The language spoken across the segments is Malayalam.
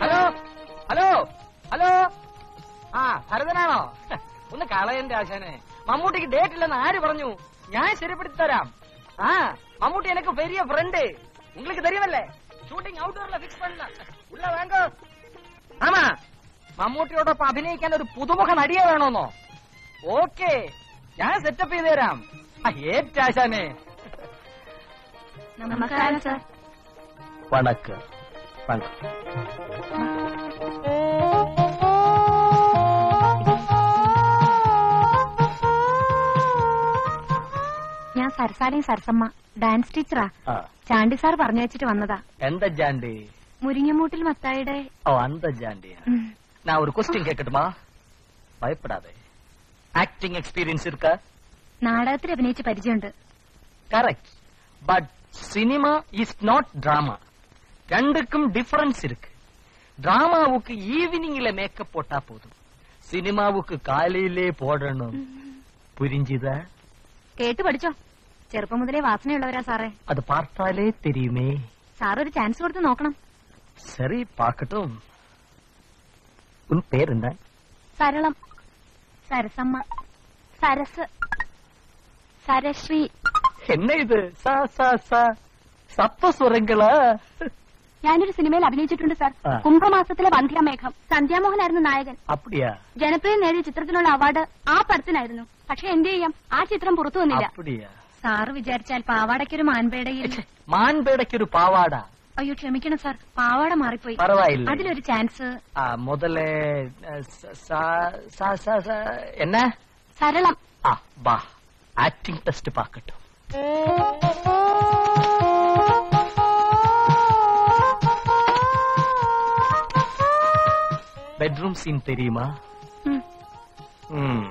ഹലോ ഹലോ ഹലോ ആ ഭരതനാണോ ഒന്ന് കളയന്റെ ആശാനെ മമ്മൂട്ടിക്ക് ഡേറ്റ് ഇല്ലെന്ന് ആര് പറഞ്ഞു ഞാൻ ശരിപ്പെടുത്തി തരാം ആ മമ്മൂട്ടി എനിക്ക് വലിയ ഫ്രണ്ട് உங்களுக்கு தெரியுமல்ல ഷൂട്ടിംഗ് ഔട്ട്ഡോറിലെ ഫിക്സ് பண்ணல ഉള്ള വേണ്ട ആമാ മമ്മൂട്ടിയോടൊപ്പം അഭിനയിക്കാൻ ഒരു പുതുമുഖ നടിയെ വേണോന്നോ ഓക്കെ ഞാൻ സെറ്റപ്പ് ചെയ്ത് തരാം. ഏറ്റാശാനെ നമസ്കാരം ഞാൻ സരസാലയും സരസമ്മ ഡാൻസ് ടീച്ചറാ. ചാണ്ടി സാർ പറഞ്ഞു വെച്ചിട്ട് വന്നതാ. എന്താ ജാണ്ടി മുരിങ്ങമൂട്ടിൽ മത്തായിടെ ഓ അന്താ ജാണ്ടിയാ ഞാൻ ഒരു ക്വസ്റ്റ്യൻ കേക്കട്ടുമാ ഭയപ്പെടാതെ. பயப்படாதே ஆக்டிங் எக்ஸ்பீரியன்ஸ் இருக்கா നാടകത്തിൽ അഭിനയിച്ച് പരിചയമുണ്ട് correct but cinema is not drama ரெண்டுக்கும் டிஃபரன்ஸ் இருக்கு டிராமாவுக்கு ஈவினிங்ல மேக்கப் போட்டா போதும் சினிமாவுக்கு காலையிலே போடணும் புரிஞ்சுதா കേട്ട് പഠിച്ചോ ചെറുപ്പം മുതലേ വാസനയുള്ളവരാ സാറേ அது பார்த்தாலே தெரியுமே സാർ ഒരു ചാൻസ് കൊടുത്ത് നോക്കണം சரி பார்க்கட்டும் உன் பேர் என்ன സരളം സരസമ്മ സരസ് സരശ്രീ. എന്നെ ഇത്? ഞാനൊരു സിനിമയിൽ അഭിനയിച്ചിട്ടുണ്ട് സാർ. കുംഭമാസത്തിലെ വന്ധ്യാമേഘം. സന്ധ്യാമോഹനായിരുന്നു നായകൻ. അപ്പടിയാ. ജനപ്രിയ നേടിയ ചിത്രത്തിനുള്ള അവാർഡ് ആ പടത്തിനായിരുന്നു. പക്ഷെ എന്ത് ചെയ്യാം? ആ ചിത്രം പുറത്തു വന്നില്ല. അപ്പടിയാ. സാറ് വിചാരിച്ചാൽ പാവാടയ്ക്കൊരു മാൻപേടയിൽ മാൻപേടയ്ക്കൊരു പാവാട. അയ്യോ ക്ഷമിക്കണം സാർ പാവാട മാറിപ്പോയി பரவாயில்லை അതിലൊരു ചാൻസ് ஆ, முதல்ல அஹ், ச- சா- சா- சா- சா- என்ன സരളം ஆ வா ஆக்டிங் டெஸ்ட் பார்க்கட்டும் பெட்ரூம் சீன் தெரியுமா ഉം. ம்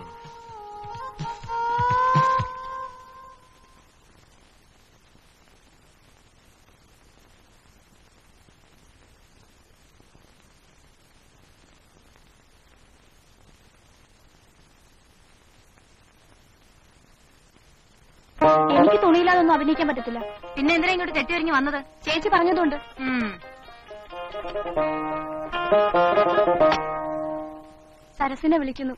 എനിക്ക് തുണിയില്ലാതൊന്നും അഭിനയിക്കാൻ പറ്റത്തില്ല. പിന്നെ എന്തിനാ ഇങ്ങോട്ട് കെട്ടിയൊരുങ്ങി വന്നത്? ചേച്ചി പറഞ്ഞതുകൊണ്ട്. സരസിനെ വിളിക്കുന്നു.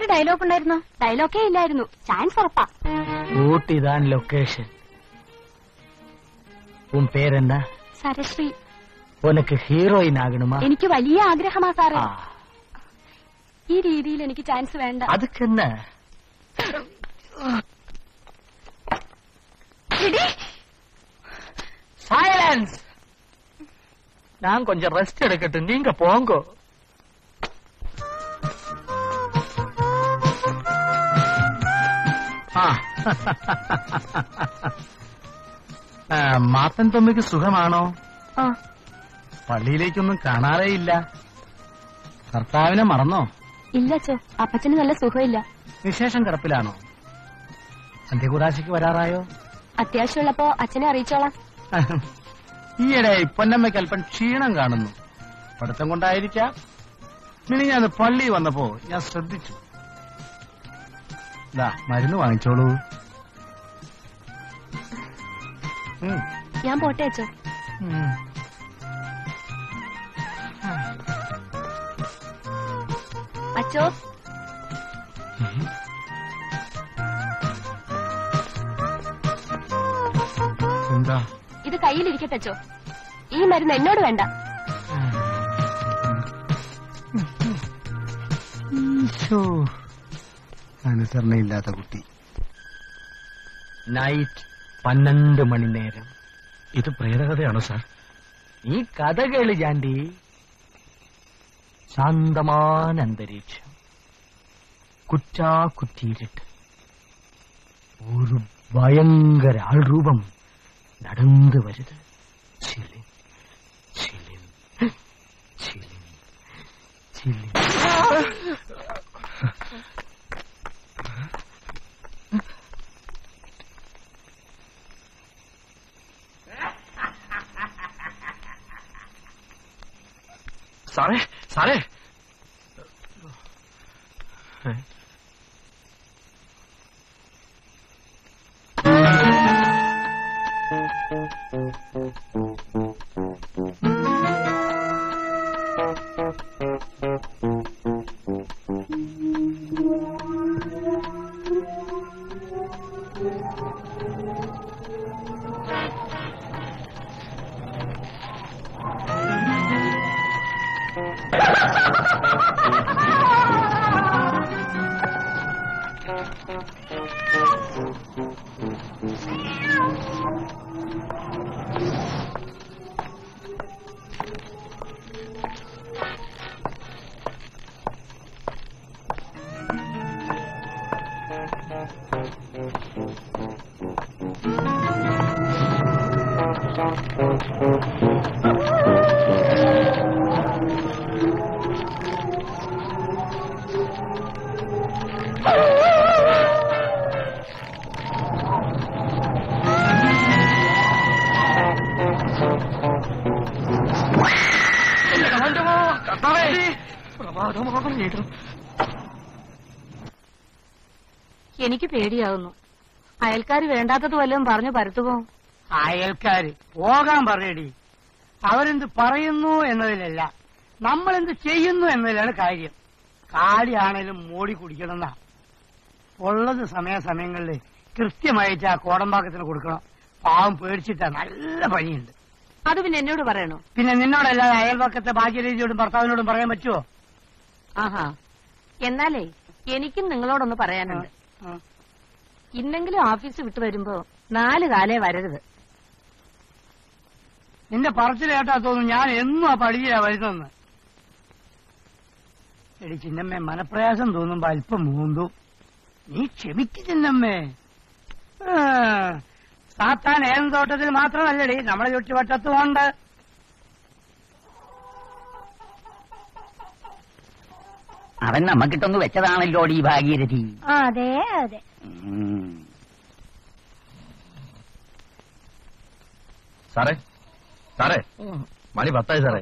ഒരുപാട് ഡയലോഗ് ഉണ്ടായിരുന്നു ഡയലോഗേ ഇല്ലായിരുന്നു ചാൻസ് ഉറപ്പാ ஊட்டி தான் லொகேஷன் உன் பேர் என்ன സരശ്രീ உனக்கு ஹீரோயின் ஆகணுமா എനിക്ക് വലിയ ആഗ്രഹമാ സാറേ ஆ, ഈ രീതിയിൽ എനിക്ക് ചാൻസ് വേണ്ട அதுக்கு என்ன എടി, சைலன்ஸ் நான் கொஞ்சம் ரெஸ்ட் எடுக்கட்டும் நீங்க போங்க മാത്തൻ തൊമ്മിക്ക് സുഖമാണോ? ആ, പള്ളിയിലേക്കൊന്നും കാണാറേ ഇല്ല ഭർത്താവിനെ മറന്നോ? ഇല്ല അച്ഛോ. അപ്പച്ചന് നല്ല സുഖമില്ല. വിശേഷം കിടപ്പിലാണോ? അന്ത്യകൂടാശിക്ക് വരാറായോ? അത്യാവശ്യമുള്ളപ്പോ അച്ഛനെ അറിയിച്ചോളാം. ഈയിടെ പൊന്നമ്മയ്ക്ക് അല്പം ക്ഷീണം കാണുന്നു. പഠിത്തം കൊണ്ടായിരിക്കാം. മിനിഞ്ഞാന്ന് പള്ളി വന്നപ്പോ ഞാൻ ശ്രദ്ധിച്ചു. മരുന്ന് വാങ്ങിച്ചോളൂ ഞാൻ പോട്ടെ അച്ഛൻ അച്ചോ എന്താ ഇത് കയ്യിലിരിക്കട്ടെ അച്ചോ ഈ മരുന്ന് എന്നോട് വേണ്ട ഈശോ. അനുസരണയില്ലാത്ത കുട്ടി. നൈറ്റ് പന്ത്രണ്ട് മണി നേരം. ഇത് പ്രേതകഥയാണോ സാർ? ഈ കഥ കേളി ജാണ്ടി ശാന്തമാന അന്തരീക്ഷം. കുറ്റാ കുറ്റിയിട്ട് ഒരു ഭയങ്കര ആൾരൂപം നടന്നു വരുത്. ചിലി ചിലി ചിലി ചിലിം Right. എനിക്ക് പേടിയാവുന്നു. അയൽക്കാര് വേണ്ടാത്തത് വല്ലതും പറഞ്ഞു പരത്തുപോ അയൽക്കാര് പോകാൻ പറയടി. അവരെന്ത് പറയുന്നു എന്നതിലല്ല നമ്മളെന്ത് ചെയ്യുന്നു എന്നതിലാണ് കാര്യം. കാടിയാണേലും മോടി കുടിക്കണമെന്ന. ഉള്ളത് സമയാസമയങ്ങളിൽ കൃത്യമായിട്ട് ആ കോടമ്പാക്കത്തിന് കൊടുക്കണം. പാവം പേടിച്ചിട്ടാ നല്ല പണിയുണ്ട്. അത് പിന്നെ എന്നോട് പറയണോ? പിന്നെ നിന്നോടല്ലാതെ അയൽപക്കത്തെ ഭാഗ്യരീതിയോടും ഭർത്താവിനോടും പറയാൻ പറ്റുമോ ആഹാ. എന്നാലേ എനിക്കും നിങ്ങളോടൊന്ന് പറയാനുണ്ട്. ഇന്നെങ്കിലും ഓഫീസ് വിട്ടു വരുമ്പോ നാല് കാലേ വരരുത്. നിന്റെ പറച്ചിൽ കേട്ടാ തോന്നുന്നു ഞാൻ എന്നും ആ പഠിക്കാ വരുന്നെന്ന് എടി ചിന്നമ്മ മനപ്രയാസം തോന്നുമ്പോ അല്പം മൂന്തു. നീ ക്ഷമിക്ക് ചിന്നമ്മേ. ആ, സാത്താൻ ഏൻ തോട്ടത്തിൽ മാത്രമല്ലടി നമ്മളെ ചുറ്റുവട്ടത്തും ഉണ്ട്. അവൻ നമ്മക്കിട്ടൊന്ന് വെച്ചതാണല്ലോ ഈ ഭാഗീരഥി അതെ അതെ. സാറേ സാറേ മണി പത്തായി സാറേ.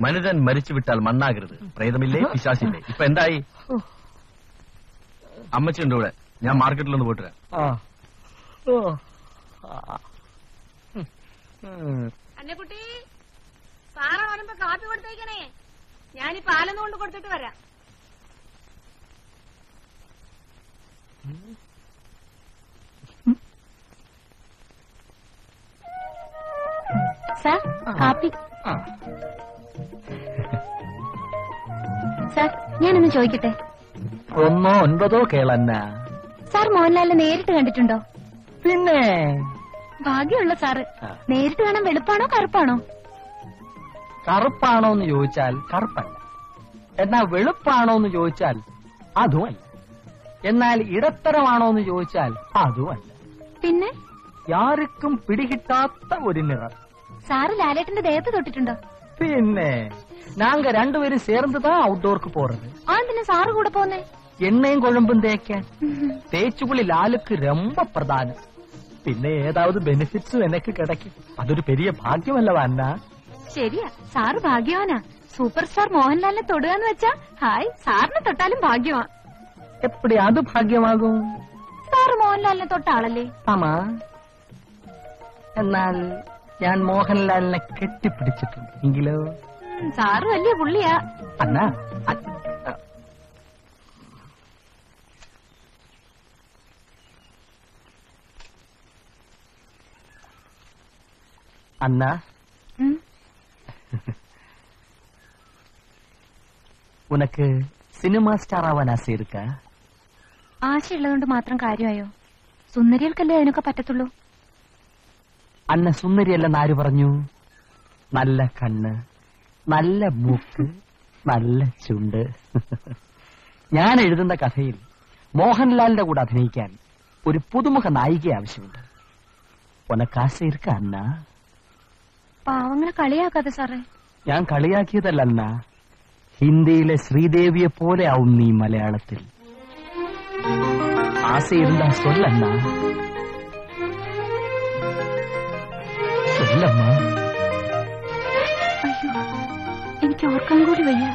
മനുതൻ മരിച്ചു വിട്ടാൽ മണ്ണാകരുത്. പ്രേതമില്ലേ പിശാസില്ലേ ഇപ്പൊ എന്തായി? അമ്മച്ചിണ്ട് ഇവിടെ. ഞാൻ മാർക്കറ്റിലൊന്ന് പോയിട്ട് വരാം. അന്നക്കുട്ടി സാറ വരുമ്പോ കാപ്പി കൊടുത്തേക്കണേ. ഞാൻ ഈ പാലൊന്നും കൊണ്ട് കൊടുത്തിട്ട് വരാം. സാർ കാപ്പി. സാർ ഞാനൊന്ന് ചോദിക്കട്ടെ? ഒന്നോ ഒൻപതോ കേളന്ന. സാർ മോഹൻലാലിനെ നേരിട്ട് കണ്ടിട്ടുണ്ടോ? പിന്നെ? ഭാഗ്യമുള്ള സാറ്. നേരിട്ട് കാണാൻ വെളുപ്പാണോ കറുപ്പാണോ? കറുപ്പാണോ എന്ന് ചോദിച്ചാൽ കറുപ്പല്ല. എന്നാ വെളുപ്പാണോ എന്ന് ചോദിച്ചാൽ അതുമല്ല. എന്നാൽ ഇടത്തരമാണോ എന്ന് ചോദിച്ചാൽ അതുമല്ല. പിന്നെ? യാർക്കും പിടികിട്ടാത്ത ഒരു നിറം. സാറ് ലാലേട്ടന്റെ ദേഹത്ത് തൊട്ടിട്ടുണ്ടോ? പിന്നെ? നാങ്ക രണ്ടുപേരും ചേർന്ന് ചേർന്നുതാ ഔട്ട്ഡോർക്ക് പോറത് ആ എന്തിനാ സാറ് കൂടെ പോന്നേ? എണ്ണയും കുഴമ്പും തേക്കാൻ തേച്ചുപുള്ളി ലാലുക്ക് രൊമ്പ പ്രധാനം. പിന്നെ ഏതാവത് ബെനിഫിറ്റ്സ് എനക്ക് കിടക്കും? അതൊരു പെരിയ ഭാഗ്യമല്ല വന്ന ശരിയാ സാറ് ഭാഗ്യവാനാ. സൂപ്പർ സ്റ്റാർ മോഹൻലാലിനെ തൊടുകയെന്ന് വെച്ചാ ഹായ് സാറിനെ തൊട്ടാലും ഭാഗ്യമാ എപ്പടി അത് ഭാഗ്യമാകും? സാറ് മോഹൻലാലിനെ തൊട്ട ആളല്ലേ? ആമാ. എന്നാൽ ഞാൻ മോഹൻലാലിനെ കെട്ടിപ്പിടിച്ചിട്ടുണ്ട്. എങ്കിലോ? സാറ് വലിയ പുള്ളിയാ. അന്ന അന്ന? ഉനക്ക് സിനിമ സ്റ്റാർ ആവാൻ ആശയിരിക്ക ആശയുള്ളതുകൊണ്ട് മാത്രം കാര്യമായോ? സുന്ദരികൾക്കല്ലേ അതിനൊക്കെ പറ്റത്തുള്ളൂ? അന്ന സുന്ദരിയല്ലെന്ന് ആര് പറഞ്ഞു? നല്ല കണ്ണ് നല്ല മൂക്ക് നല്ല ചുണ്ട്. ഞാൻ എഴുതുന്ന കഥയിൽ മോഹൻലാലിന്റെ കൂടെ അഭിനയിക്കാൻ ഒരു പുതുമുഖ നായികയെ ആവശ്യമുണ്ട്. ഉനക്കാശ ഇരിക്ക അന്നാ? പാവങ്ങളെ കളിയാക്കാതെ സാറേ. ഞാൻ കളിയാക്കിയതല്ല ഹിന്ദിയിലെ ശ്രീദേവിയെ പോലെ ആവും നീ മലയാളത്തിൽ. സൊല്ലമ്മ അയ്യോ എനിക്ക് ഓർക്കാൻ കൂടി വയ്യ.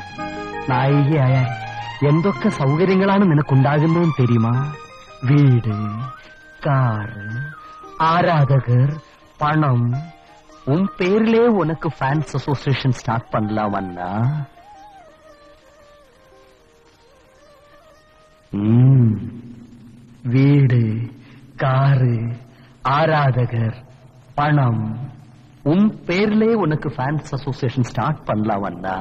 നായികയായാൽ എന്തൊക്കെ സൗകര്യങ്ങളാണ് നിനക്കുണ്ടാകുന്നതെന്ന് തെരുമാ? വീട് കാറ് ആരാധകർ പണം உன் பேர்லே உனக்கு ஃபேன்ஸ் அசோசியேஷன் ஸ்டார்ட் பண்ணலாம் அண்ணா. வீடு காரு ஆராதகர் பணம். உன் பேர்லே உனக்கு ஃபேன்ஸ் அசோசியேஷன் ஸ்டார்ட் பண்ணலாம் அண்ணா.